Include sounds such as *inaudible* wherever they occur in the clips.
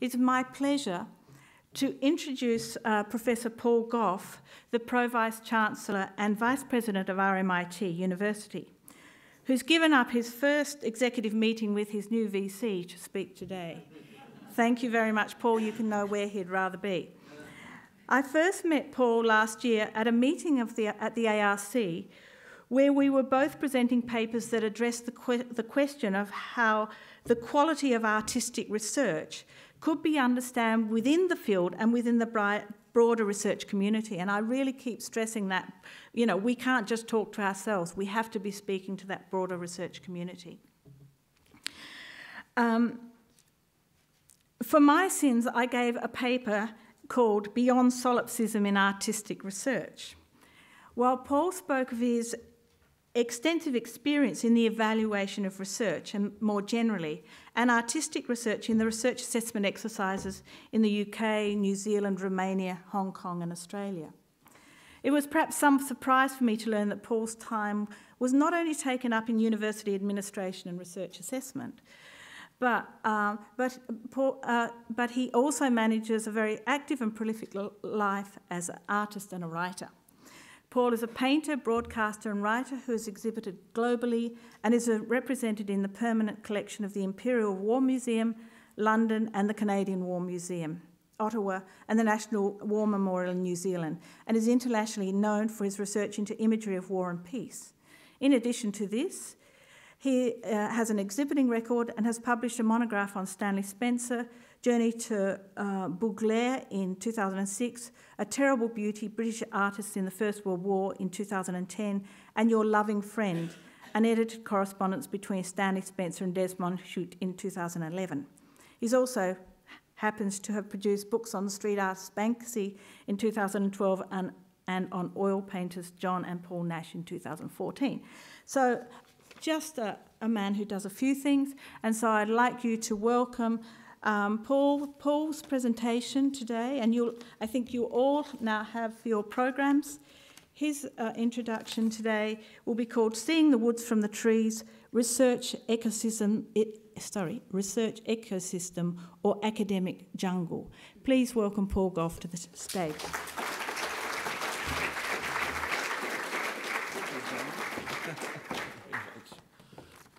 It's my pleasure to introduce uh, Professor Paul Gough, the Pro Vice Chancellor and Vice President of RMIT University, who's given up his first executive meeting with his new VC to speak today. Thank you very much, Paul. You can know where he'd rather be. I first met Paul last year at a meeting of the, at the ARC where we were both presenting papers that addressed the, que the question of how the quality of artistic research could be understood within the field and within the broader research community. And I really keep stressing that, you know, we can't just talk to ourselves, we have to be speaking to that broader research community. Um, for my sins, I gave a paper called Beyond Solipsism in Artistic Research. While Paul spoke of his extensive experience in the evaluation of research and more generally, and artistic research in the research assessment exercises in the UK, New Zealand, Romania, Hong Kong, and Australia. It was perhaps some surprise for me to learn that Paul's time was not only taken up in university administration and research assessment, but, uh, but, Paul, uh, but he also manages a very active and prolific life as an artist and a writer. Paul is a painter, broadcaster, and writer who has exhibited globally and is represented in the permanent collection of the Imperial War Museum, London, and the Canadian War Museum, Ottawa, and the National War Memorial in New Zealand, and is internationally known for his research into imagery of war and peace. In addition to this, he uh, has an exhibiting record and has published a monograph on Stanley Spencer, Journey to uh, in 2006, A Terrible Beauty, British Artists in the First World War in 2010, and Your Loving Friend, an edited correspondence between Stanley Spencer and Desmond Chute in 2011. He's also happens to have produced books on the street artist Banksy in 2012 and, and on oil painters John and Paul Nash in 2014. So just a, a man who does a few things, and so I'd like you to welcome um, Paul, Paul's presentation today, and you'll, I think you all now have your programs. His uh, introduction today will be called Seeing the Woods from the Trees, Research Ecosystem, it, sorry, Research Ecosystem or Academic Jungle. Please welcome Paul Gough to the stage.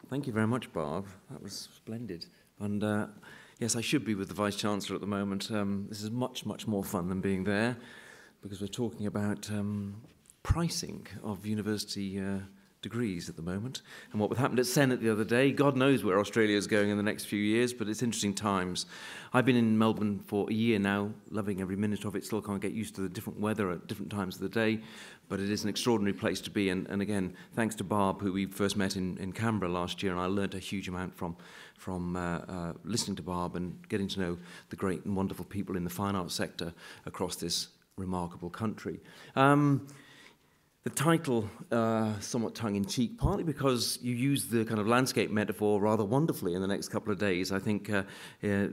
Thank you very much, Barb. That was splendid. And uh, Yes, I should be with the Vice Chancellor at the moment. Um, this is much, much more fun than being there because we're talking about um, pricing of university uh, degrees at the moment. And what happened at Senate the other day, God knows where Australia is going in the next few years, but it's interesting times. I've been in Melbourne for a year now, loving every minute of it, still can't get used to the different weather at different times of the day, but it is an extraordinary place to be. And, and again, thanks to Barb, who we first met in, in Canberra last year, and I learned a huge amount from from uh, uh, listening to Barb and getting to know the great and wonderful people in the fine arts sector across this remarkable country. Um, the title, uh, somewhat tongue-in-cheek, partly because you use the kind of landscape metaphor rather wonderfully in the next couple of days. I think uh, uh,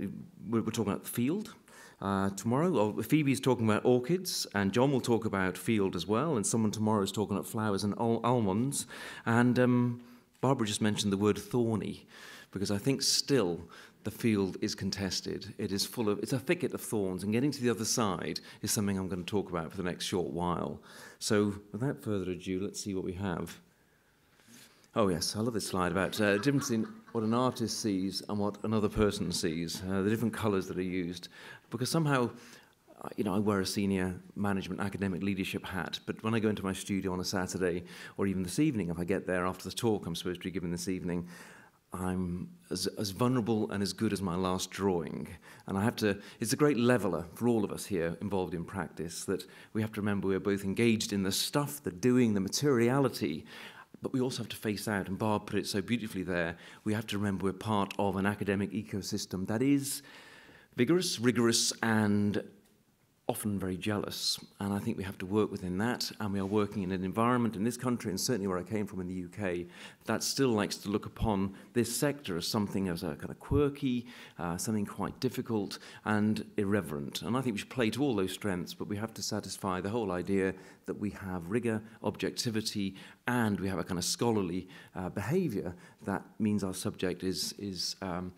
we're, talking about the field, uh, tomorrow. Well, Phoebe's talking about orchids, and John will talk about field as well, and someone tomorrow is talking about flowers and al almonds. And um, Barbara just mentioned the word thorny because I think still the field is contested. It is full of, it's a thicket of thorns, and getting to the other side is something I'm going to talk about for the next short while. So, without further ado, let's see what we have. Oh, yes, I love this slide about uh, difference in what an artist sees and what another person sees, uh, the different colours that are used. Because somehow, uh, you know, I wear a senior management academic leadership hat, but when I go into my studio on a Saturday, or even this evening, if I get there after the talk I'm supposed to be giving this evening, I'm as, as vulnerable and as good as my last drawing. And I have to, it's a great leveler for all of us here involved in practice that we have to remember we're both engaged in the stuff, the doing, the materiality, but we also have to face out, and Barb put it so beautifully there, we have to remember we're part of an academic ecosystem that is vigorous, rigorous, and often very jealous. And I think we have to work within that. And we are working in an environment in this country, and certainly where I came from in the UK, that still likes to look upon this sector as something as a kind of quirky, uh, something quite difficult and irreverent. And I think we should play to all those strengths, but we have to satisfy the whole idea that we have rigor, objectivity, and we have a kind of scholarly uh, behavior that means our subject is, is um,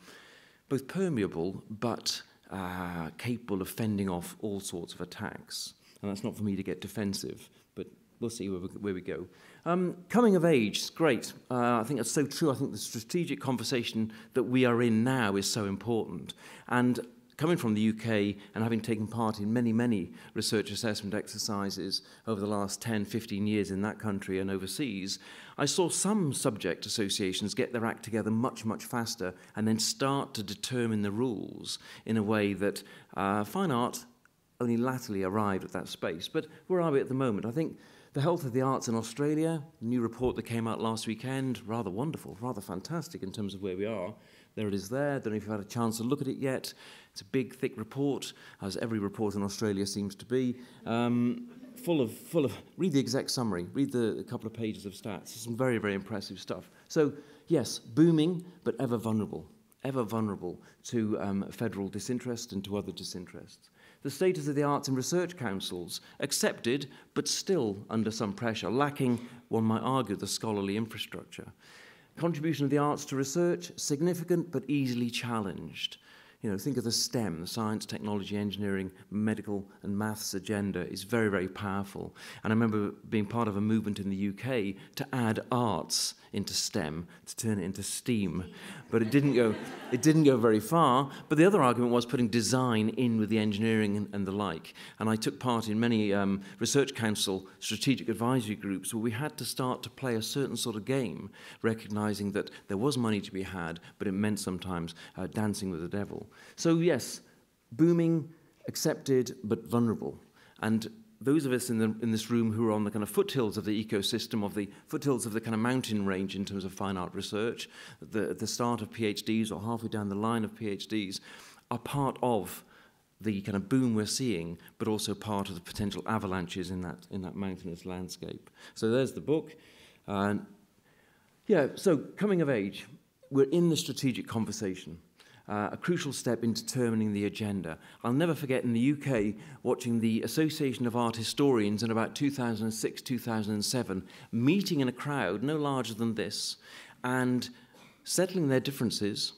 both permeable but uh, capable of fending off all sorts of attacks. And that's not for me to get defensive, but we'll see where we, where we go. Um, coming of age great. Uh, I think that's so true. I think the strategic conversation that we are in now is so important. And coming from the UK and having taken part in many, many research assessment exercises over the last 10, 15 years in that country and overseas, I saw some subject associations get their act together much, much faster and then start to determine the rules in a way that uh, fine art only latterly arrived at that space. But where are we at the moment? I think the health of the arts in Australia, new report that came out last weekend, rather wonderful, rather fantastic in terms of where we are. There it is there. Don't know if you've had a chance to look at it yet. It's a big, thick report, as every report in Australia seems to be. Um, full of, full of, read the exec summary, read the a couple of pages of stats. It's Some very, very impressive stuff. So, yes, booming, but ever vulnerable, ever vulnerable to um, federal disinterest and to other disinterests. The status of the arts and research councils, accepted, but still under some pressure, lacking, one might argue, the scholarly infrastructure. Contribution of the arts to research, significant but easily challenged. You know, think of the STEM, the science, technology, engineering, medical, and maths agenda is very, very powerful. And I remember being part of a movement in the UK to add arts into STEM, to turn it into STEAM. But it didn't go, it didn't go very far. But the other argument was putting design in with the engineering and, and the like. And I took part in many um, research council strategic advisory groups where we had to start to play a certain sort of game, recognizing that there was money to be had, but it meant sometimes uh, dancing with the devil. So, yes, booming, accepted, but vulnerable. And those of us in, the, in this room who are on the kind of foothills of the ecosystem, of the foothills of the kind of mountain range in terms of fine art research, the, the start of PhDs or halfway down the line of PhDs, are part of the kind of boom we're seeing, but also part of the potential avalanches in that, in that mountainous landscape. So there's the book. Yeah, so coming of age, we're in the strategic conversation uh, a crucial step in determining the agenda. I'll never forget in the UK watching the Association of Art Historians in about 2006 2007 meeting in a crowd no larger than this and settling their differences,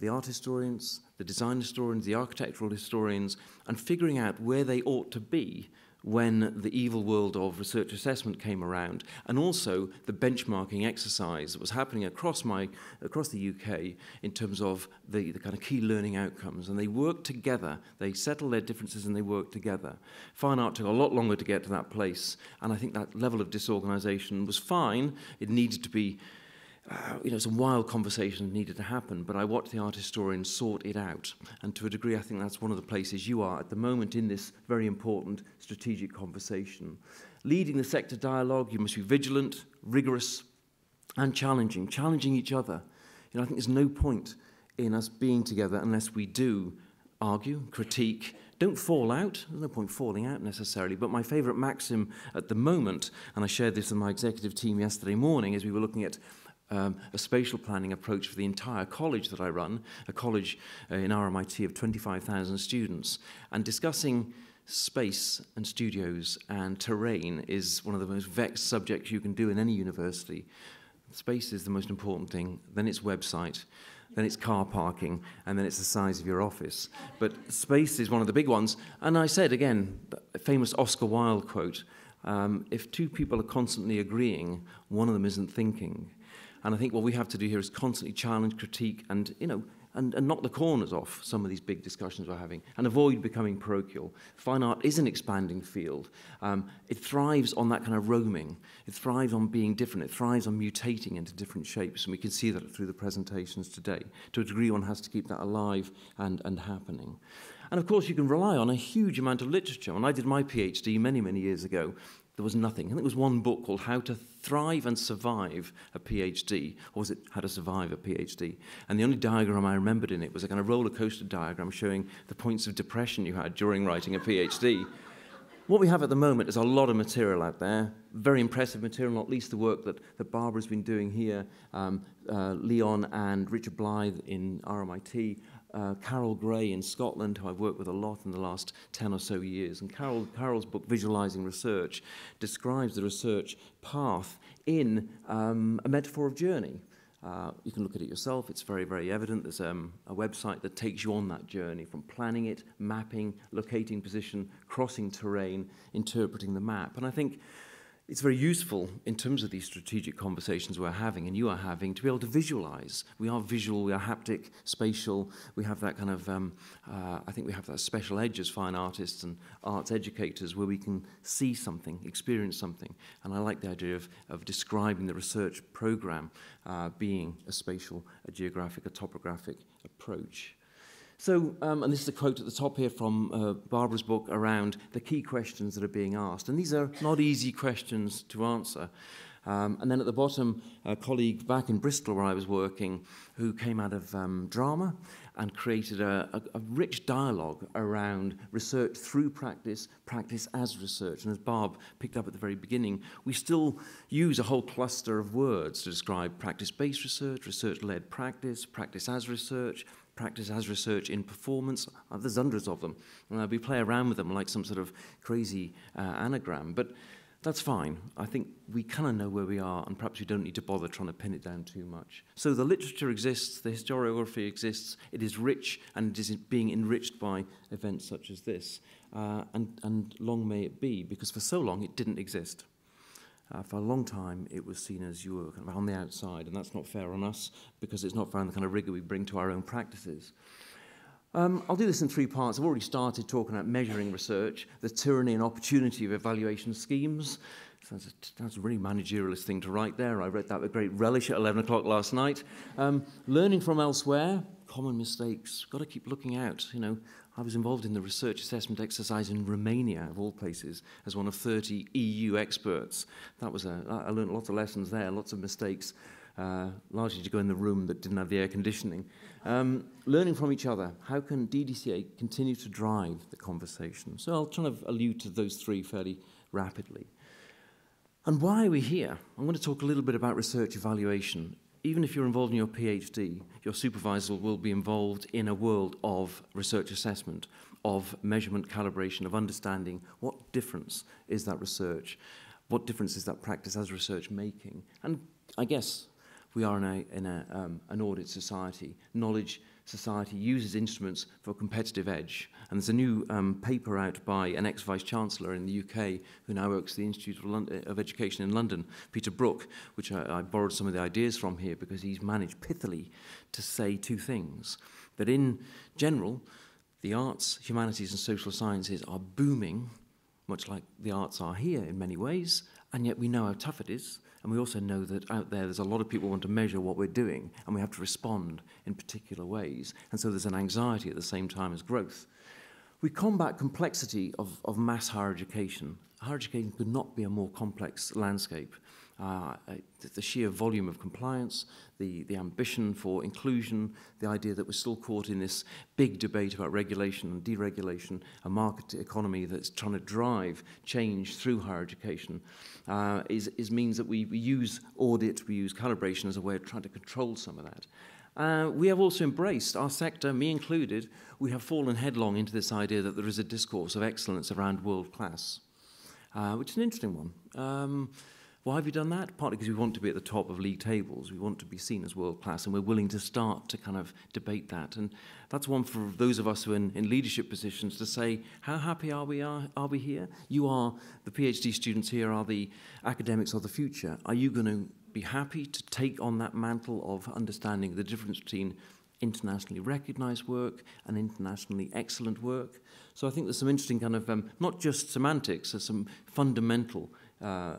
the art historians, the design historians, the architectural historians, and figuring out where they ought to be when the evil world of research assessment came around, and also the benchmarking exercise that was happening across, my, across the UK in terms of the, the kind of key learning outcomes. And they worked together, they settled their differences and they worked together. Fine art took a lot longer to get to that place, and I think that level of disorganization was fine. It needed to be uh, you know, some wild conversations needed to happen, but I watched the art historians sort it out. And to a degree, I think that's one of the places you are at the moment in this very important strategic conversation. Leading the sector dialogue, you must be vigilant, rigorous, and challenging, challenging each other. You know, I think there's no point in us being together unless we do argue, critique, don't fall out. There's no point falling out necessarily. But my favourite maxim at the moment, and I shared this with my executive team yesterday morning as we were looking at um, a spatial planning approach for the entire college that I run, a college uh, in RMIT of 25,000 students, and discussing space and studios and terrain is one of the most vexed subjects you can do in any university. Space is the most important thing, then it's website, then it's car parking, and then it's the size of your office. But space is one of the big ones. And I said again, a famous Oscar Wilde quote um, if two people are constantly agreeing, one of them isn't thinking. And I think what we have to do here is constantly challenge, critique, and, you know, and, and knock the corners off some of these big discussions we're having and avoid becoming parochial. Fine art is an expanding field. Um, it thrives on that kind of roaming. It thrives on being different. It thrives on mutating into different shapes. And we can see that through the presentations today. To a degree, one has to keep that alive and, and happening. And of course, you can rely on a huge amount of literature. When I did my PhD many, many years ago, there was nothing. I think there was one book called How to Thrive and Survive a PhD, or was it How to Survive a PhD? And the only diagram I remembered in it was a kind of roller coaster diagram showing the points of depression you had during writing a PhD. what we have at the moment is a lot of material out there, very impressive material, not least the work that, that Barbara's been doing here, um, uh, Leon and Richard Blythe in RMIT uh, Carol Gray in Scotland, who I've worked with a lot in the last 10 or so years. And Carol, Carol's book, Visualizing Research, describes the research path in um, a metaphor of journey. Uh, you can look at it yourself. It's very, very evident. There's um, a website that takes you on that journey from planning it, mapping, locating position, crossing terrain, interpreting the map. And I think it's very useful in terms of these strategic conversations we're having and you are having to be able to visualize. We are visual, we are haptic, spatial. We have that kind of, um, uh, I think we have that special edge as fine artists and arts educators where we can see something, experience something. And I like the idea of, of describing the research program uh, being a spatial, a geographic, a topographic approach. So, um, and this is a quote at the top here from uh, Barbara's book around the key questions that are being asked. And these are not easy questions to answer. Um, and then at the bottom, a colleague back in Bristol where I was working who came out of um, drama and created a, a, a rich dialogue around research through practice, practice as research. And as Barb picked up at the very beginning, we still use a whole cluster of words to describe practice-based research, research-led practice, practice as research, practice as research in performance. Uh, there's hundreds of them. Uh, we play around with them like some sort of crazy uh, anagram, but that's fine. I think we kind of know where we are, and perhaps we don't need to bother trying to pin it down too much. So the literature exists, the historiography exists, it is rich, and it is being enriched by events such as this. Uh, and, and long may it be, because for so long it didn't exist. Uh, for a long time, it was seen as you were kind of on the outside, and that's not fair on us because it's not fair on the kind of rigor we bring to our own practices. Um, I'll do this in three parts. I've already started talking about measuring research, the tyranny and opportunity of evaluation schemes. That's a, that's a really managerialist thing to write there. I read that with great relish at 11 o'clock last night. Um, learning from elsewhere, common mistakes. Got to keep looking out. You know, I was involved in the research assessment exercise in Romania, of all places, as one of 30 EU experts. That was a, I learned lots of lessons there, lots of mistakes, uh, largely to go in the room that didn't have the air conditioning. Um, learning from each other. How can DDCA continue to drive the conversation? So I'll try to allude to those three fairly rapidly. And why are we here? I'm going to talk a little bit about research evaluation even if you're involved in your PhD, your supervisor will be involved in a world of research assessment, of measurement, calibration, of understanding what difference is that research, what difference is that practice as research making. And I guess we are in, a, in a, um, an audit society. Knowledge society uses instruments for a competitive edge. And there's a new um, paper out by an ex-vice chancellor in the UK who now works at the Institute of, London, of Education in London, Peter Brook, which I, I borrowed some of the ideas from here because he's managed pithily to say two things. That in general, the arts, humanities and social sciences are booming, much like the arts are here in many ways, and yet we know how tough it is and we also know that out there, there's a lot of people want to measure what we're doing, and we have to respond in particular ways. And so there's an anxiety at the same time as growth. We combat complexity of, of mass higher education. Higher education could not be a more complex landscape. Uh, the sheer volume of compliance, the, the ambition for inclusion, the idea that we're still caught in this big debate about regulation and deregulation, a market economy that's trying to drive change through higher education, uh, is, is means that we, we use audit, we use calibration as a way of trying to control some of that. Uh, we have also embraced, our sector, me included, we have fallen headlong into this idea that there is a discourse of excellence around world class, uh, which is an interesting one. Um, why have you done that? Partly because we want to be at the top of league tables. We want to be seen as world class, and we're willing to start to kind of debate that. And that's one for those of us who are in, in leadership positions to say, how happy are we, are, are we here? You are, the PhD students here are the academics of the future. Are you going to be happy to take on that mantle of understanding the difference between internationally recognized work and internationally excellent work? So I think there's some interesting kind of, um, not just semantics, there's some fundamental uh,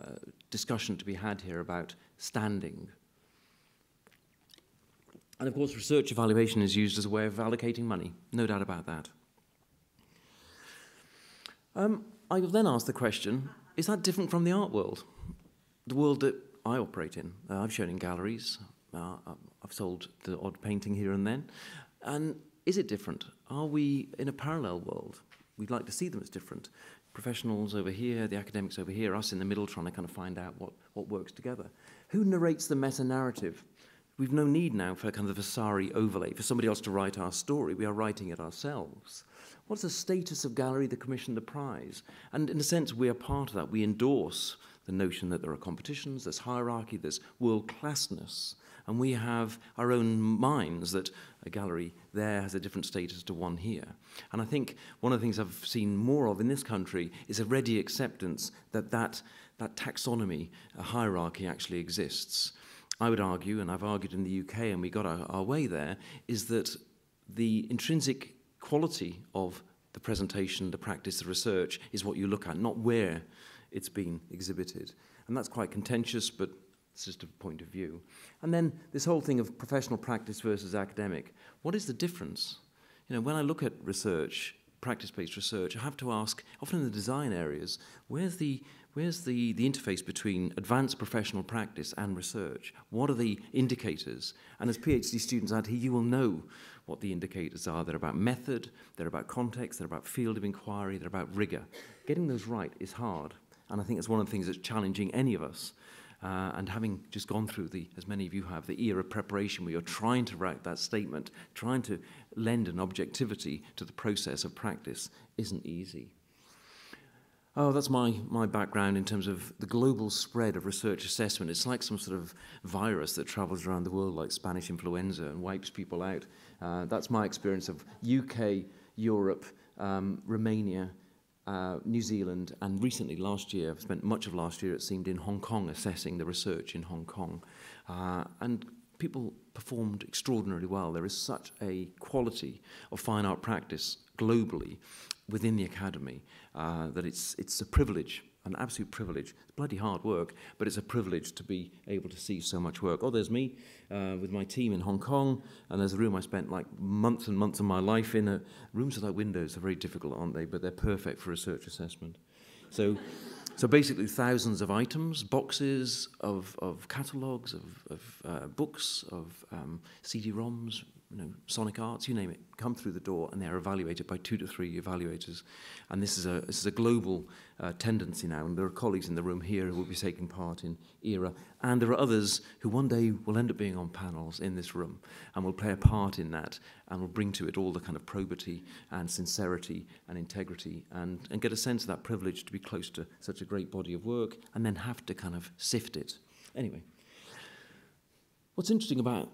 discussion to be had here about standing. And of course, research evaluation is used as a way of allocating money, no doubt about that. Um, I then ask the question is that different from the art world? The world that I operate in. Uh, I've shown in galleries, uh, I've sold the odd painting here and then. And is it different? Are we in a parallel world? We'd like to see them as different professionals over here, the academics over here, us in the middle trying to kind of find out what, what works together. Who narrates the meta narrative? We've no need now for kind of the Vasari overlay, for somebody else to write our story. We are writing it ourselves. What's the status of gallery the commission, the prize? And in a sense, we are part of that. We endorse the notion that there are competitions, there's hierarchy, there's world classness. And we have our own minds that a gallery there has a different status to one here. And I think one of the things I've seen more of in this country is a ready acceptance that that, that taxonomy, a hierarchy actually exists. I would argue, and I've argued in the UK, and we got our, our way there, is that the intrinsic quality of the presentation, the practice, the research is what you look at, not where it's been exhibited. And that's quite contentious, but it's just a point of view. And then this whole thing of professional practice versus academic. What is the difference? You know, when I look at research, practice-based research, I have to ask, often in the design areas, where's the where's the, the interface between advanced professional practice and research? What are the indicators? And as PhD students out here, you will know what the indicators are. They're about method, they're about context, they're about field of inquiry, they're about rigor. Getting those right is hard. And I think it's one of the things that's challenging any of us. Uh, and having just gone through the, as many of you have, the era of preparation where you're trying to write that statement, trying to lend an objectivity to the process of practice isn't easy. Oh, that's my, my background in terms of the global spread of research assessment. It's like some sort of virus that travels around the world like Spanish influenza and wipes people out. Uh, that's my experience of UK, Europe, um, Romania, uh, New Zealand, and recently last year, I've spent much of last year, it seemed, in Hong Kong assessing the research in Hong Kong. Uh, and people performed extraordinarily well. There is such a quality of fine art practice globally within the academy uh, that it's, it's a privilege, an absolute privilege. It's bloody hard work, but it's a privilege to be able to see so much work. Oh, there's me uh, with my team in Hong Kong, and there's a room I spent like months and months of my life in. A, rooms without windows are very difficult, aren't they? But they're perfect for research assessment. So, so basically, thousands of items, boxes of, of catalogues, of, of uh, books, of um, CD-ROMs, you know, Sonic Arts, you name it, come through the door and they're evaluated by two to three evaluators. And this is a, this is a global uh, tendency now. And there are colleagues in the room here who will be taking part in ERA. And there are others who one day will end up being on panels in this room and will play a part in that and will bring to it all the kind of probity and sincerity and integrity and, and get a sense of that privilege to be close to such a great body of work and then have to kind of sift it. Anyway, what's interesting about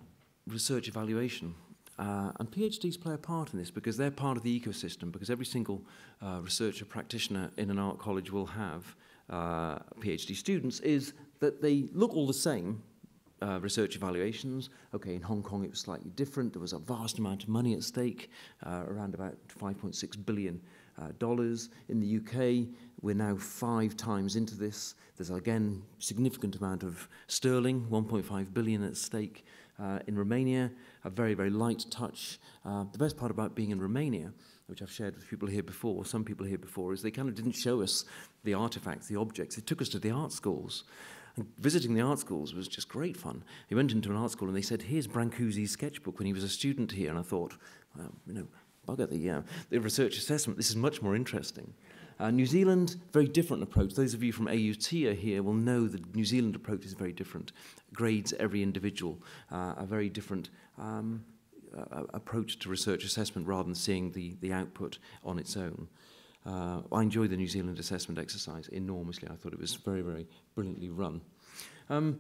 research evaluation. Uh, and PhDs play a part in this because they're part of the ecosystem, because every single uh, researcher practitioner in an art college will have uh, PhD students, is that they look all the same. Uh, research evaluations. Okay, in Hong Kong it was slightly different. There was a vast amount of money at stake, uh, around about 5.6 billion uh, dollars. In the UK, we're now five times into this. There's again significant amount of sterling, 1.5 billion at stake uh, in Romania, a very, very light touch. Uh, the best part about being in Romania, which I've shared with people here before, some people here before, is they kind of didn't show us the artifacts, the objects. They took us to the art schools. And visiting the art schools was just great fun. He went into an art school and they said, here's Brancusi's sketchbook when he was a student here. And I thought, well, you know, bugger the, uh, the research assessment, this is much more interesting. Uh, New Zealand, very different approach. Those of you from AUT are here will know the New Zealand approach is very different. Grades every individual, uh, a very different um, uh, approach to research assessment rather than seeing the, the output on its own. Uh, I enjoyed the New Zealand assessment exercise enormously. I thought it was very, very brilliantly run. Um,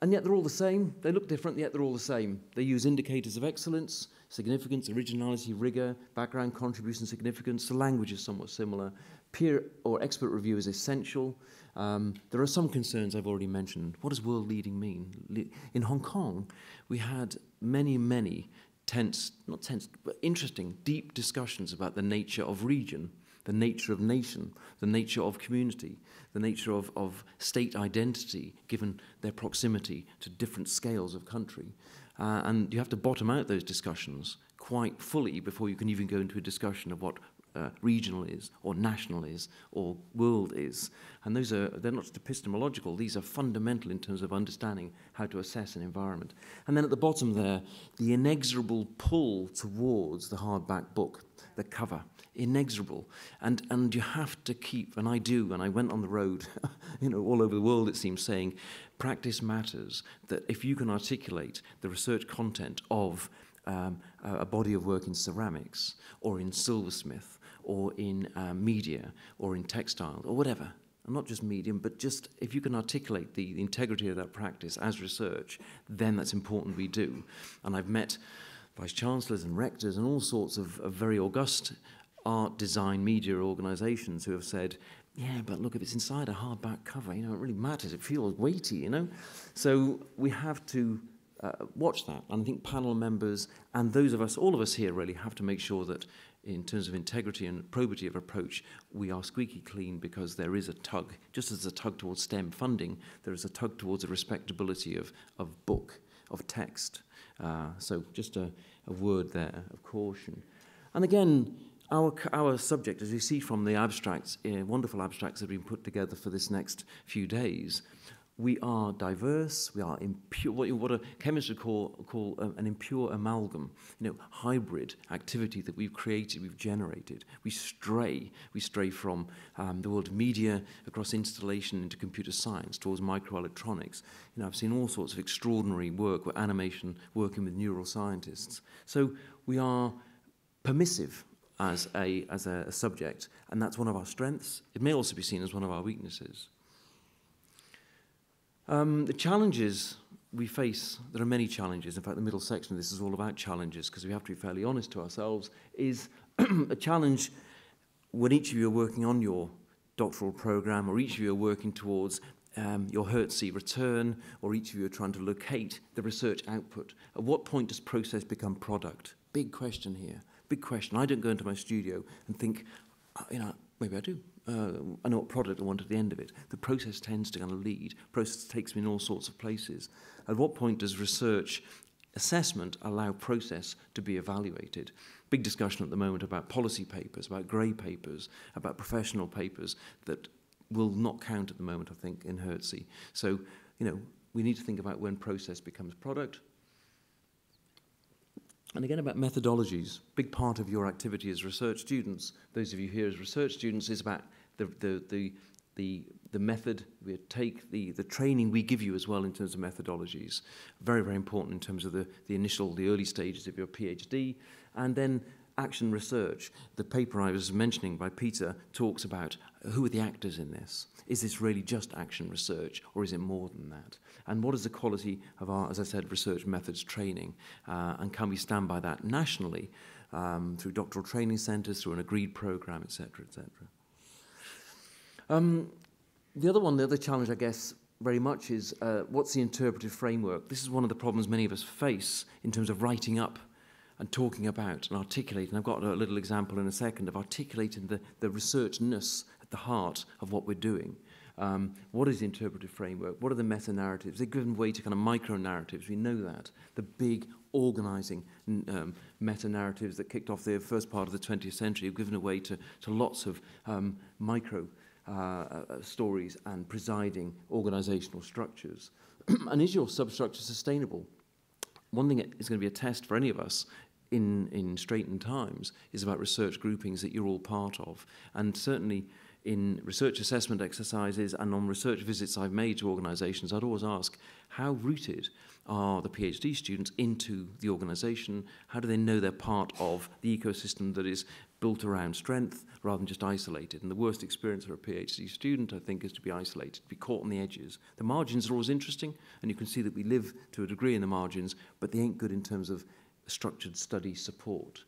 and yet they're all the same. They look different, yet they're all the same. They use indicators of excellence, significance, originality, rigor, background, contribution, significance. The language is somewhat similar. Peer or expert review is essential. Um, there are some concerns I've already mentioned. What does world leading mean? In Hong Kong, we had many, many tense, not tense, but interesting, deep discussions about the nature of region, the nature of nation, the nature of community, the nature of, of state identity, given their proximity to different scales of country. Uh, and you have to bottom out those discussions quite fully before you can even go into a discussion of what uh, regional is, or national is, or world is. And those are, they're not just epistemological, these are fundamental in terms of understanding how to assess an environment. And then at the bottom there, the inexorable pull towards the hardback book, the cover, inexorable. And, and you have to keep, and I do, and I went on the road, *laughs* you know, all over the world it seems, saying, practice matters, that if you can articulate the research content of um, a body of work in ceramics or in silversmith or in uh, media or in textiles or whatever. and not just medium, but just if you can articulate the, the integrity of that practice as research, then that's important we do. And I've met vice chancellors and rectors and all sorts of, of very august art, design, media organizations who have said, yeah, but look, if it's inside a hardback cover, you know, it really matters. It feels weighty, you know? So we have to uh, watch that. And I think panel members and those of us, all of us here really have to make sure that in terms of integrity and probity of approach, we are squeaky clean because there is a tug, just as a tug towards STEM funding, there is a tug towards a respectability of, of book, of text. Uh, so just a, a word there of caution. And again, our, our subject, as you see from the abstracts, uh, wonderful abstracts that have been put together for this next few days, we are diverse, we are impure, what, what a chemist would call, call um, an impure amalgam, you know, hybrid activity that we've created, we've generated. We stray, we stray from um, the world of media across installation into computer science towards microelectronics. You know, I've seen all sorts of extraordinary work with animation working with neural scientists. So we are permissive as a, as a, a subject, and that's one of our strengths. It may also be seen as one of our weaknesses. Um, the challenges we face, there are many challenges. In fact, the middle section of this is all about challenges because we have to be fairly honest to ourselves. Is *clears throat* a challenge when each of you are working on your doctoral program or each of you are working towards um, your HERDC return or each of you are trying to locate the research output. At what point does process become product? Big question here. Big question. I don't go into my studio and think, uh, you know, maybe I do. Uh, I know what product I want at the end of it. The process tends to kind of lead. Process takes me in all sorts of places. At what point does research assessment allow process to be evaluated? Big discussion at the moment about policy papers, about grey papers, about professional papers that will not count at the moment, I think, in HERDC. So, you know, we need to think about when process becomes product, and again, about methodologies. Big part of your activity as research students, those of you here as research students, is about the, the, the, the, the method we take, the, the training we give you as well in terms of methodologies. Very, very important in terms of the, the initial, the early stages of your PhD. And then action research. The paper I was mentioning by Peter talks about who are the actors in this? Is this really just action research or is it more than that? And what is the quality of our, as I said, research methods training? Uh, and can we stand by that nationally um, through doctoral training centres, through an agreed programme, etc., etc.? Um, the other one, the other challenge, I guess, very much is uh, what's the interpretive framework? This is one of the problems many of us face in terms of writing up and talking about and articulating. I've got a little example in a second of articulating the, the researchness at the heart of what we're doing. Um, what is the interpretive framework? What are the meta narratives? They've given way to kind of micro narratives. We know that. The big organizing um, meta narratives that kicked off the first part of the 20th century have given way to, to lots of um, micro uh, uh, stories and presiding organizational structures. *clears throat* and is your substructure sustainable? One thing that is going to be a test for any of us in, in straightened times is about research groupings that you're all part of. And certainly in research assessment exercises and on research visits I've made to organisations, I'd always ask, how rooted are the PhD students into the organisation? How do they know they're part of the ecosystem that is built around strength rather than just isolated? And the worst experience for a PhD student, I think, is to be isolated, to be caught on the edges. The margins are always interesting, and you can see that we live to a degree in the margins, but they ain't good in terms of structured study support.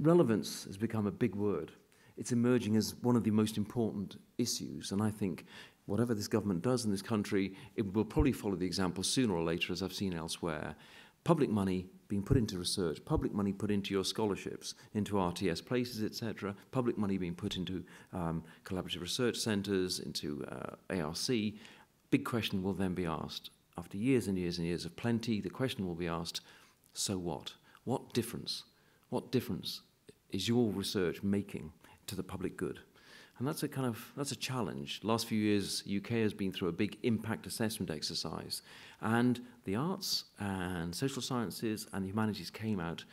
Relevance has become a big word it's emerging as one of the most important issues. And I think whatever this government does in this country, it will probably follow the example sooner or later, as I've seen elsewhere. Public money being put into research, public money put into your scholarships, into RTS places, etc., public money being put into um, collaborative research centres, into uh, ARC. Big question will then be asked. After years and years and years of plenty, the question will be asked, so what? What difference? What difference is your research making to the public good. And that's a kind of that's a challenge. Last few years, UK has been through a big impact assessment exercise, and the arts and social sciences and the humanities came out,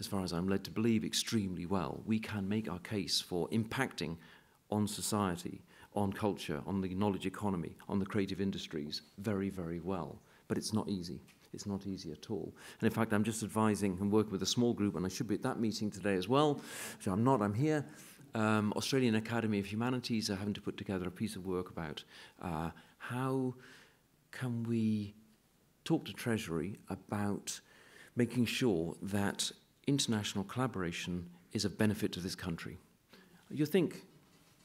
as far as I'm led to believe, extremely well. We can make our case for impacting on society, on culture, on the knowledge economy, on the creative industries very, very well. But it's not easy. It's not easy at all. And in fact, I'm just advising and working with a small group, and I should be at that meeting today as well. So I'm not, I'm here um, Australian Academy of Humanities are having to put together a piece of work about uh, how can we talk to Treasury about making sure that international collaboration is of benefit to this country. You think,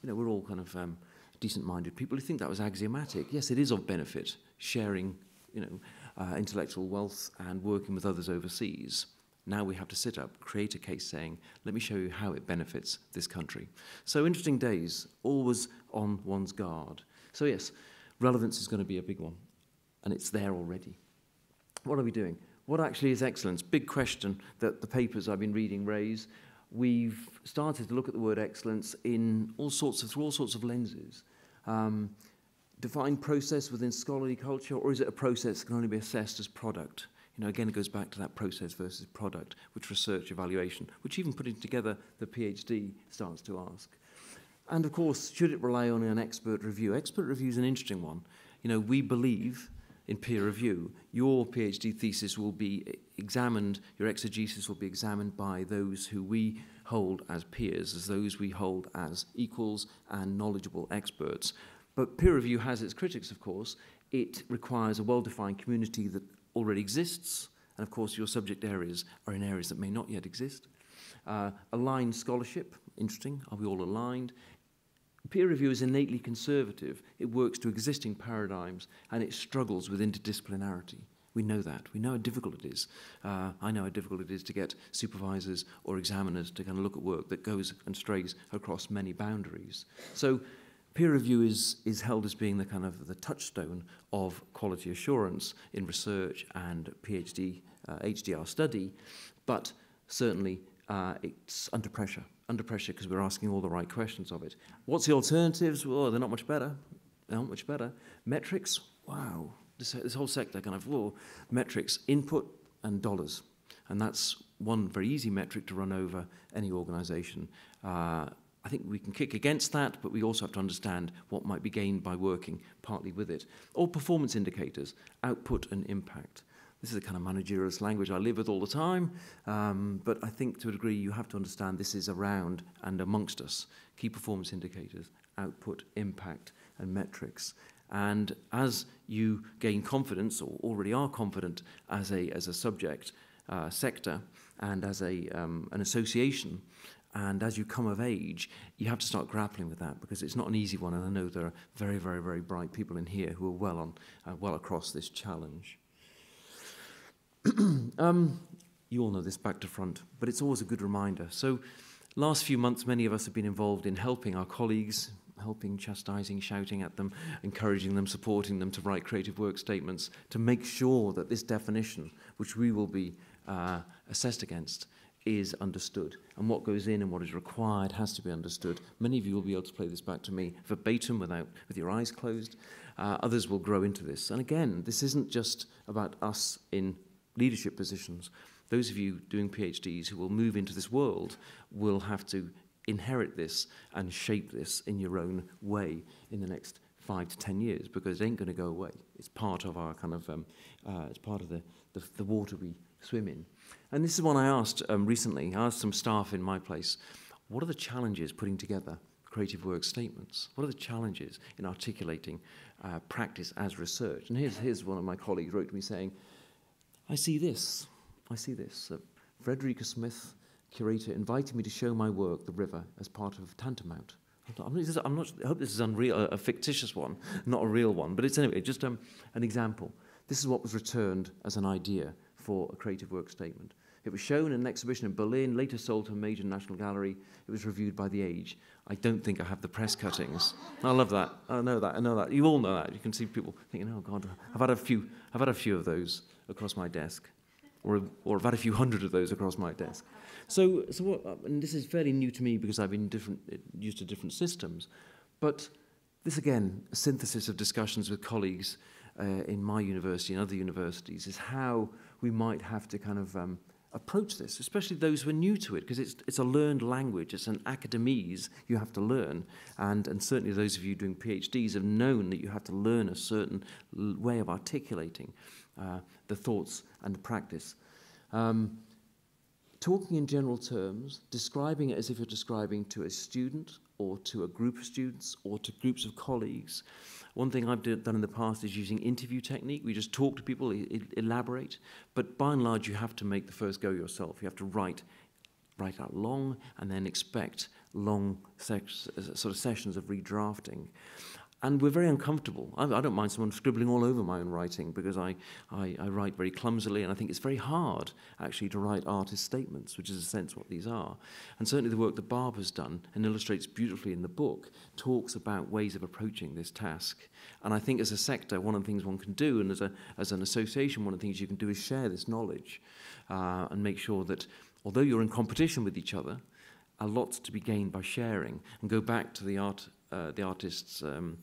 you know, we're all kind of um, decent-minded people who think that was axiomatic. Yes, it is of benefit, sharing, you know, uh, intellectual wealth and working with others overseas. Now we have to sit up, create a case saying, let me show you how it benefits this country. So interesting days, always on one's guard. So yes, relevance is going to be a big one, and it's there already. What are we doing? What actually is excellence? Big question that the papers I've been reading raise. We've started to look at the word excellence in all sorts of, through all sorts of lenses. Um, define process within scholarly culture, or is it a process that can only be assessed as product? You know, again, it goes back to that process versus product, which research evaluation, which even putting together the PhD starts to ask. And of course, should it rely on an expert review? Expert review is an interesting one. You know, we believe in peer review. Your PhD thesis will be examined, your exegesis will be examined by those who we hold as peers, as those we hold as equals and knowledgeable experts. But peer review has its critics, of course. It requires a well defined community that already exists, and of course, your subject areas are in areas that may not yet exist. Uh, aligned scholarship, interesting. Are we all aligned? Peer review is innately conservative. It works to existing paradigms and it struggles with interdisciplinarity. We know that. We know how difficult it is. Uh, I know how difficult it is to get supervisors or examiners to kind of look at work that goes and strays across many boundaries. So peer review is, is held as being the kind of the touchstone of quality assurance in research and PhD, uh, HDR study, but certainly uh, it's under pressure under pressure because we're asking all the right questions of it. What's the alternatives? Well, they're not much better. They're not much better. Metrics? Wow. This, this whole sector kind of, whoa. Metrics, input and dollars. And that's one very easy metric to run over any organization. Uh, I think we can kick against that, but we also have to understand what might be gained by working partly with it. Or performance indicators, output and impact. This is a kind of managerial language I live with all the time, um, but I think to a degree you have to understand this is around and amongst us. Key performance indicators, output, impact, and metrics. And as you gain confidence, or already are confident as a, as a subject uh, sector and as a, um, an association, and as you come of age, you have to start grappling with that because it's not an easy one. And I know there are very, very, very bright people in here who are well on, uh, well across this challenge. *clears throat* um, you all know this back to front, but it's always a good reminder. So, last few months, many of us have been involved in helping our colleagues, helping, chastising, shouting at them, encouraging them, supporting them to write creative work statements to make sure that this definition, which we will be uh, assessed against, is understood. And what goes in and what is required has to be understood. Many of you will be able to play this back to me verbatim without, with your eyes closed. Uh, others will grow into this. And again, this isn't just about us in leadership positions, those of you doing PhDs who will move into this world will have to inherit this and shape this in your own way in the next five to ten years because it ain't going to go away. It's part of our kind of, um, uh, it's part of the, the, the water we swim in. And this is one I asked um, recently. I asked some staff in my place, what are the challenges putting together creative work statements? What are the challenges in articulating uh, practice as research? And here's, here's one of my colleagues wrote to me saying, I see this. I see this. Uh, Frederica Smith, curator, invited me to show my work, The River, as part of Tantamount. I'm not, I'm not, I hope this is unreal, a, a fictitious one, not a real one, but it's anyway just um, an example. This is what was returned as an idea for a creative work statement. It was shown in an exhibition in Berlin, later sold to a major national gallery. It was reviewed by The Age. I don't think I have the press cuttings. I love that. I know that. I know that. You all know that. You can see people thinking, "Oh God, I've had a few. I've had a few of those." across my desk, or, or I've had a few hundred of those across my desk. So, so what, and this is fairly new to me because I've been different, used to different systems, but this again, a synthesis of discussions with colleagues uh, in my university and other universities, is how we might have to kind of um, approach this, especially those who are new to it, because it's, it's a learned language, it's an academies you have to learn. And, and certainly those of you doing PhDs have known that you have to learn a certain way of articulating uh, the thoughts and the practice. Um, talking in general terms, describing it as if you're describing to a student or to a group of students or to groups of colleagues. One thing I've done in the past is using interview technique. We just talk to people, elaborate, but by and large, you have to make the first go yourself. You have to write, write out long, and then expect long uh, sort of sessions of redrafting. And we're very uncomfortable. I, I, don't mind someone scribbling all over my own writing because I, I, I, write very clumsily, and I think it's very hard actually to write artist statements, which is a sense what these are. And certainly the work that Barb has done and illustrates beautifully in the book talks about ways of approaching this task. And I think as a sector, one of the things one can do, and as, a, as an association, one of the things you can do is share this knowledge uh, and make sure that although you're in competition with each other, a lot to be gained by sharing. And go back to the art, uh, the artists. Um,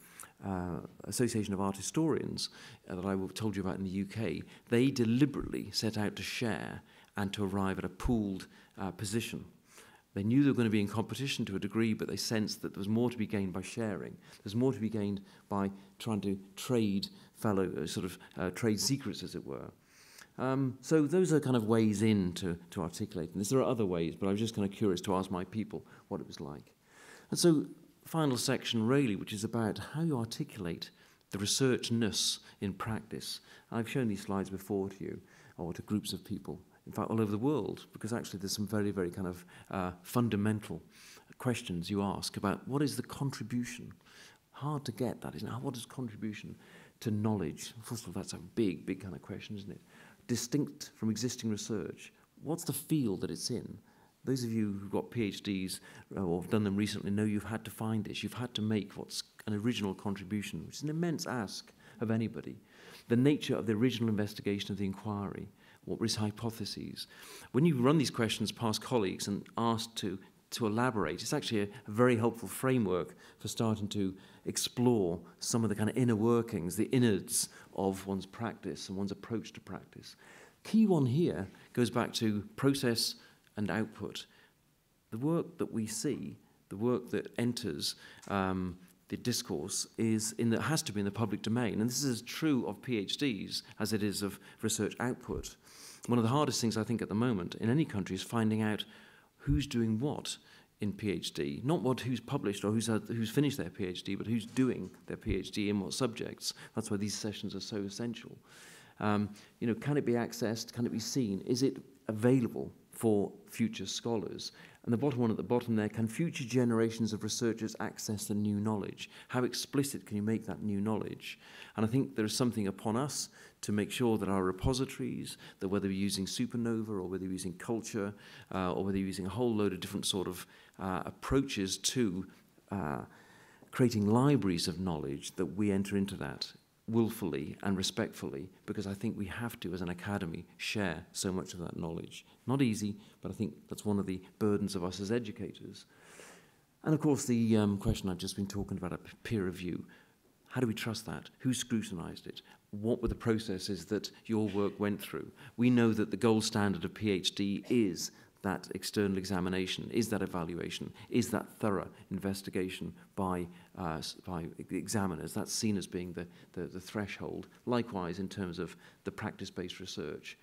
uh, Association of Art Historians uh, that I told you about in the UK, they deliberately set out to share and to arrive at a pooled uh, position. They knew they were going to be in competition to a degree, but they sensed that there was more to be gained by sharing. There's more to be gained by trying to trade fellow, uh, sort of uh, trade secrets, as it were. Um, so those are kind of ways in to, to articulating this. There are other ways, but I was just kind of curious to ask my people what it was like. And so final section, really, which is about how you articulate the researchness in practice. I've shown these slides before to you, or to groups of people, in fact, all over the world, because actually there's some very, very kind of uh, fundamental questions you ask about what is the contribution. Hard to get that, isn't it? What is contribution to knowledge? First of all, that's a big, big kind of question, isn't it? Distinct from existing research. What's the field that it's in? Those of you who've got PhDs uh, or have done them recently know you've had to find this. You've had to make what's an original contribution, which is an immense ask of anybody. The nature of the original investigation of the inquiry, what were his hypotheses. When you run these questions past colleagues and asked to, to elaborate, it's actually a, a very helpful framework for starting to explore some of the kind of inner workings, the innards of one's practice and one's approach to practice. Key one here goes back to process and output. The work that we see, the work that enters um, the discourse, is in the, has to be in the public domain. And this is as true of PhDs as it is of research output. One of the hardest things I think at the moment in any country is finding out who's doing what in PhD, not what who's published or who's, had, who's finished their PhD, but who's doing their PhD in what subjects. That's why these sessions are so essential. Um, you know, can it be accessed? Can it be seen? Is it available for future scholars. And the bottom one at the bottom there, can future generations of researchers access the new knowledge? How explicit can you make that new knowledge? And I think there is something upon us to make sure that our repositories, that whether we're using Supernova or whether we're using Kultur uh, or whether we're using a whole load of different sort of uh, approaches to uh, creating libraries of knowledge, that we enter into that willfully and respectfully because I think we have to, as an academy, share so much of that knowledge. Not easy, but I think that's one of the burdens of us as educators. And of course, the um, question I've just been talking about, a peer review. How do we trust that? Who scrutinized it? What were the processes that your work went through? We know that the gold standard of PhD is that external examination, is that evaluation, is that thorough investigation by, uh, by examiners. That's seen as being the, the, the threshold. Likewise, in terms of the practice-based research.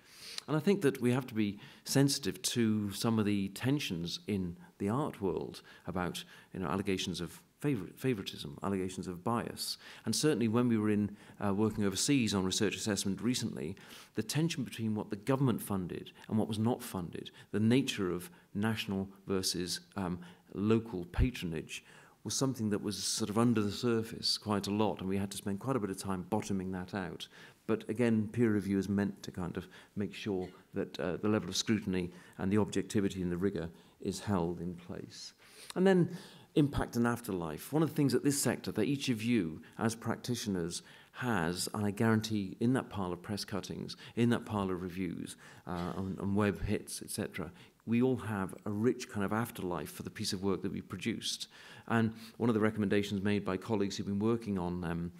And I think that we have to be sensitive to some of the tensions in the art world about you know, allegations of favoritism, allegations of bias. And certainly when we were in uh, working overseas on research assessment recently, the tension between what the government funded and what was not funded, the nature of national versus um, local patronage, was something that was sort of under the surface quite a lot, and we had to spend quite a bit of time bottoming that out. But again, peer review is meant to kind of make sure that uh, the level of scrutiny and the objectivity and the rigor is held in place. And then impact and afterlife. One of the things that this sector, that each of you as practitioners has, and I guarantee in that pile of press cuttings, in that pile of reviews, uh, web hits, etc., we all have a rich kind of afterlife for the piece of work that we produced. And one of the recommendations made by colleagues who've been working on um,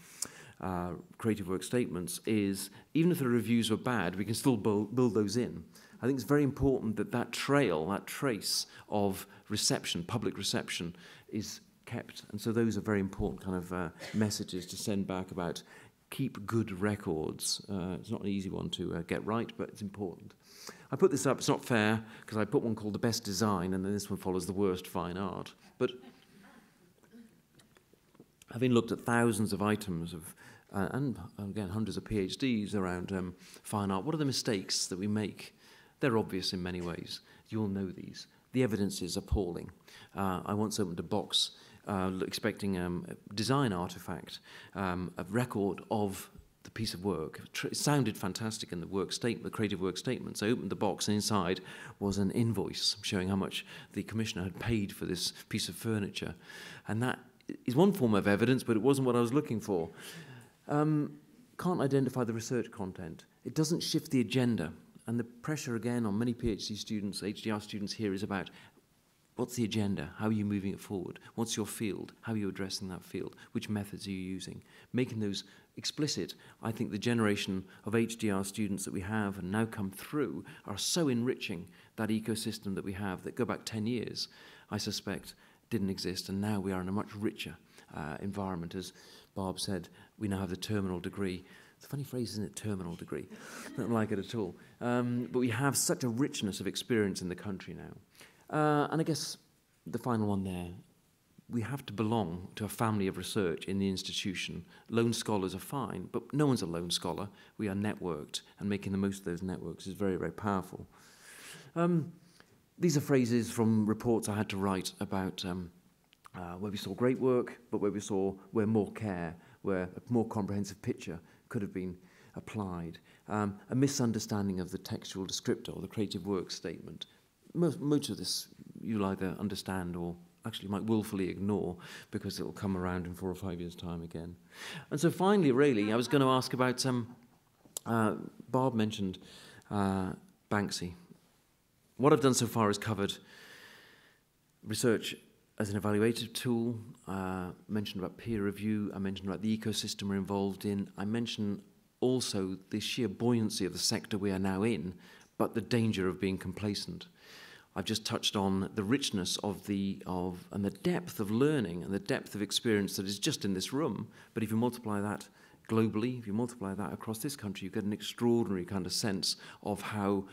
uh, creative work statements is even if the reviews were bad, we can still build, build those in. I think it's very important that that trail, that trace of reception, public reception, is kept. And so those are very important kind of uh, messages to send back about keep good records. Uh, it's not an easy one to uh, get right, but it's important. I put this up, it's not fair, because I put one called the best design, and then this one follows the worst fine art. But having looked at thousands of items of, uh, and again, hundreds of PhDs around um, fine art, what are the mistakes that we make? They're obvious in many ways. You'll know these. The evidence is appalling. Uh, I once opened a box uh, expecting um, a design artifact, um, a record of the piece of work. It sounded fantastic in the work statement, the creative work statements. I opened the box and inside was an invoice showing how much the commissioner had paid for this piece of furniture. And that is one form of evidence, but it wasn't what I was looking for. Um, can't identify the research content. It doesn't shift the agenda. And the pressure again on many PhD students, HDR students here is about what's the agenda? How are you moving it forward? What's your field? How are you addressing that field? Which methods are you using? Making those explicit. I think the generation of HDR students that we have and now come through are so enriching that ecosystem that we have that go back 10 years, I suspect, didn't exist. And now we are in a much richer uh, environment. As Barb said, we now have the terminal degree. It's a funny phrase, isn't it? Terminal degree. I *laughs* don't like it at all. Um, but we have such a richness of experience in the country now. Uh, and I guess the final one there we have to belong to a family of research in the institution. Lone scholars are fine, but no one's a lone scholar. We are networked, and making the most of those networks is very, very powerful. Um, these are phrases from reports I had to write about um, uh, where we saw great work, but where we saw where more care, where a more comprehensive picture could have been applied. Um, a misunderstanding of the textual descriptor or the creative work statement. Most, most of this you'll either understand or actually might willfully ignore because it will come around in four or five years' time again. And so finally, really, I was going to ask about some. Um, uh, Bob mentioned uh, Banksy. What I've done so far is covered research as an evaluative tool. Uh, mentioned about peer review. I mentioned about the ecosystem we're involved in. I mentioned also the sheer buoyancy of the sector we are now in, but the danger of being complacent. I've just touched on the richness of the of and the depth of learning and the depth of experience that is just in this room. But if you multiply that globally, if you multiply that across this country, you get an extraordinary kind of sense of how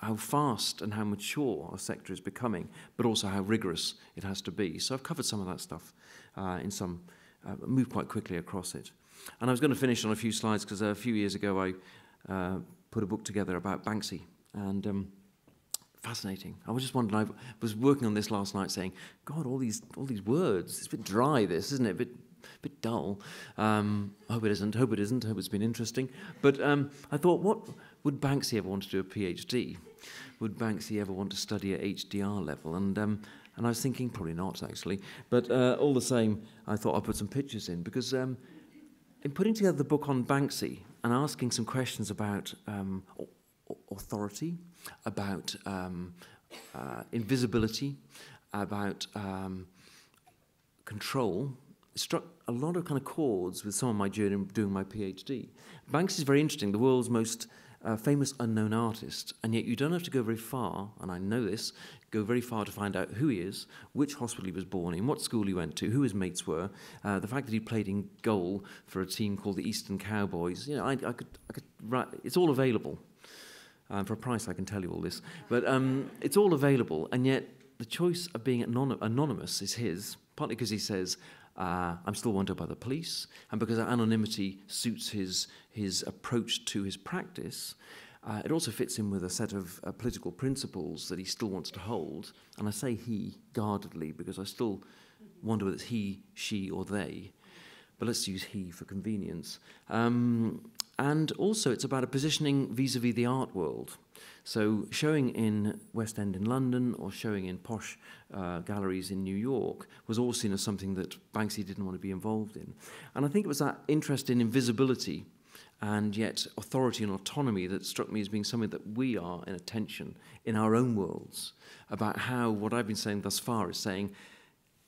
how fast and how mature our sector is becoming, but also how rigorous it has to be. So I've covered some of that stuff uh, in some, uh, moved quite quickly across it. And I was going to finish on a few slides because a few years ago I uh, put a book together about Banksy. And um, fascinating. I was just wondering. I was working on this last night, saying, "God, all these all these words. It's a bit dry. This isn't it? A bit bit dull. Um, I hope it isn't. Hope it isn't. Hope it's been interesting. But um, I thought, what would Banksy ever want to do a PhD? Would Banksy ever want to study at HDR level? And um, and I was thinking, probably not actually. But uh, all the same, I thought I'd put some pictures in because um, in putting together the book on Banksy and asking some questions about um, authority, about um, uh, invisibility, about um, control. Struck a lot of kind of chords with some of my journey doing my PhD. Banksy is very interesting, the world's most uh, famous unknown artist, and yet you don't have to go very far, and I know this, go very far to find out who he is, which hospital he was born in, what school he went to, who his mates were, uh, the fact that he played in goal for a team called the Eastern Cowboys. You know, I, I could, I could write, it's all available. Um, for a price, I can tell you all this. But um, it's all available, and yet the choice of being anon- anonymous is his, partly because he says, uh, I'm still wanted by the police, and because anonymity suits his, his approach to his practice. Uh, it also fits in with a set of uh, political principles that he still wants to hold. And I say he guardedly because I still wonder whether it's he, she, or they. But let's use he for convenience. Um, and also, it's about a positioning vis a vis the art world. So, showing in West End in London or showing in posh uh, galleries in New York was all seen as something that Banksy didn't want to be involved in. And I think it was that interest in invisibility and yet authority and autonomy that struck me as being something that we are in attention in our own worlds about how what I've been saying thus far is saying,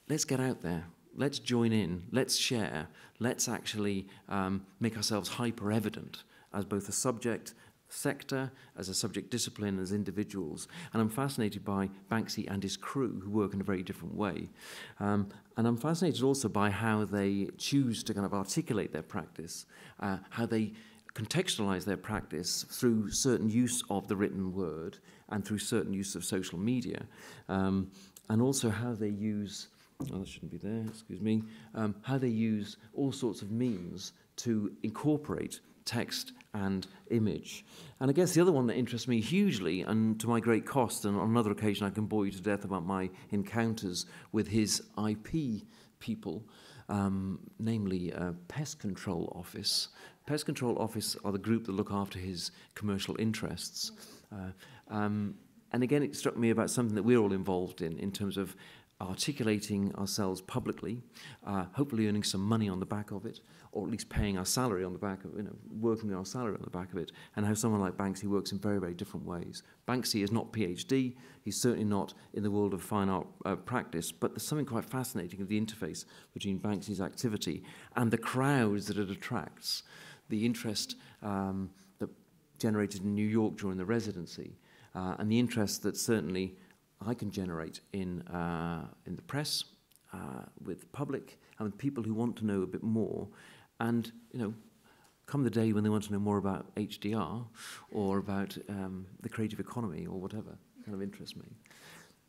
let's get out there, let's join in, let's share, let's actually um, make ourselves hyper evident as both a subject sector, as a subject discipline, as individuals. And I'm fascinated by Banksy and his crew, who work in a very different way. Um, and I'm fascinated also by how they choose to kind of articulate their practice, uh, how they contextualize their practice through certain use of the written word and through certain use of social media, um, and also how they use. Oh, that shouldn't be there, excuse me. Um, how they use all sorts of means to incorporate text and image. And I guess the other one that interests me hugely, and to my great cost, and on another occasion I can bore you to death about my encounters with his IP people, um, namely uh, Pest Control Office. Pest Control Office are the group that look after his commercial interests. Uh, um, and again, it struck me about something that we're all involved in, in terms of articulating ourselves publicly, uh, hopefully earning some money on the back of it, or at least paying our salary on the back of, you know, working our salary on the back of it, and how someone like Banksy works in very, very different ways. Banksy is not PhD, he's certainly not in the world of fine art uh, practice, but there's something quite fascinating of the interface between Banksy's activity and the crowds that it attracts, the interest um, that generated in New York during the residency, uh, and the interest that certainly I can generate in, uh, in the press, uh, with the public, and with people who want to know a bit more. And, you know, come the day when they want to know more about HDR or about um, the creative economy or whatever kind of interests me.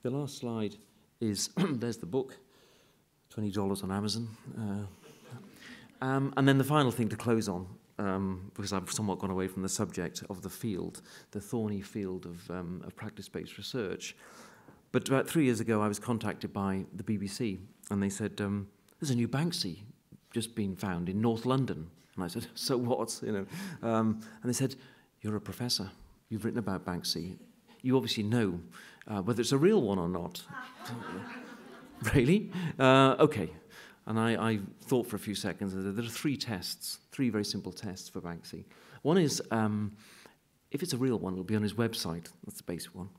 The last slide is *clears throat* there's the book, $20 on Amazon. Uh, um, and then the final thing to close on, um, because I've somewhat gone away from the subject of the field, the thorny field of, um, of practice based research. But about three years ago, I was contacted by the BBC, and they said, um, "There's a new Banksy just been found in North London." And I said, *laughs* "So what?" You know, um, and they said, "You're a professor. You've written about Banksy. You obviously know uh, whether it's a real one or not." *laughs* really? Uh, okay. And I, I, thought for a few seconds. There are three tests, three very simple tests for Banksy. One is um, if it's a real one, it'll be on his website. That's the basic one.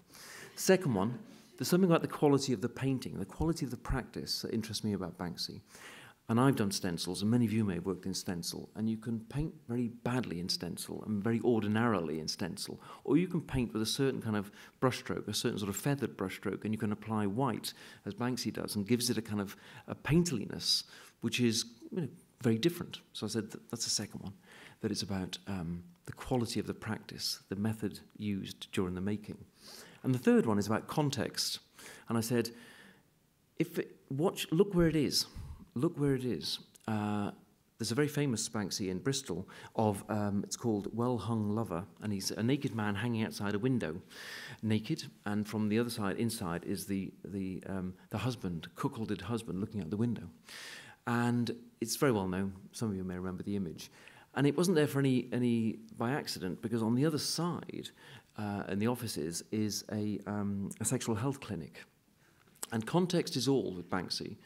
Second one there's something about the quality of the painting, the quality of the practice that interests me about Banksy. And I've done stencils, and many of you may have worked in stencil, and you can paint very badly in stencil and very ordinarily in stencil, or you can paint with a certain kind of brushstroke, a certain sort of feathered brushstroke, and you can apply white, as Banksy does, and gives it a kind of a painterliness, which is you know, very different. So I said that that's the second one, that it's about um, the quality of the practice, the method used during the making. And the third one is about context. And I said, if it, watch, look where it is. Look where it is. Uh, there's a very famous Banksy in Bristol of, um, it's called Well Hung Lover, and he's a naked man hanging outside a window, naked, and from the other side, inside, is the, the, um, the husband, cuckolded husband, looking out the window. And it's very well known, some of you may remember the image. And it wasn't there for any, any by accident, because on the other side, uh, in the offices is a, um, a sexual health clinic. And context is all with Banksy.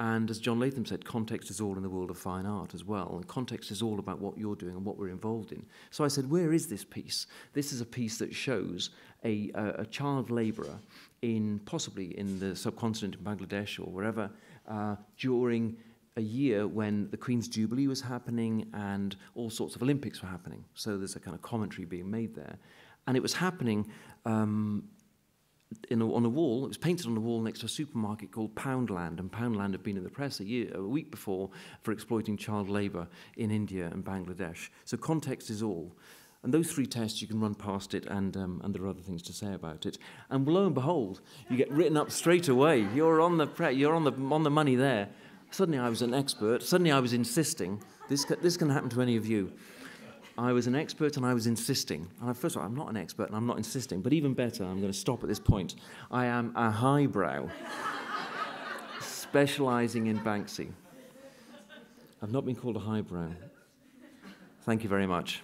And as John Latham said, context is all in the world of fine art as well. And context is all about what you're doing and what we're involved in. So I said, where is this piece? This is a piece that shows a, a, a child labourer in possibly in the subcontinent in Bangladesh or wherever uh, during a year when the Queen's Jubilee was happening and all sorts of Olympics were happening. So there's a kind of commentary being made there. And it was happening um, in a, on a wall. It was painted on a wall next to a supermarket called Poundland. And Poundland had been in the press a, year, a week before for exploiting child labour in India and Bangladesh. So context is all. And those three tests, you can run past it, and, um, and there are other things to say about it. And lo and behold, you get written up straight away. You're on the, pre- you're on the, on the money there. Suddenly I was an expert. Suddenly I was insisting. This, this can happen to any of you. I was an expert and I was insisting. And first of all, I'm not an expert and I'm not insisting, but even better, I'm going to stop at this point. I am a highbrow, specializing in Banksy. I've not been called a highbrow. Thank you very much.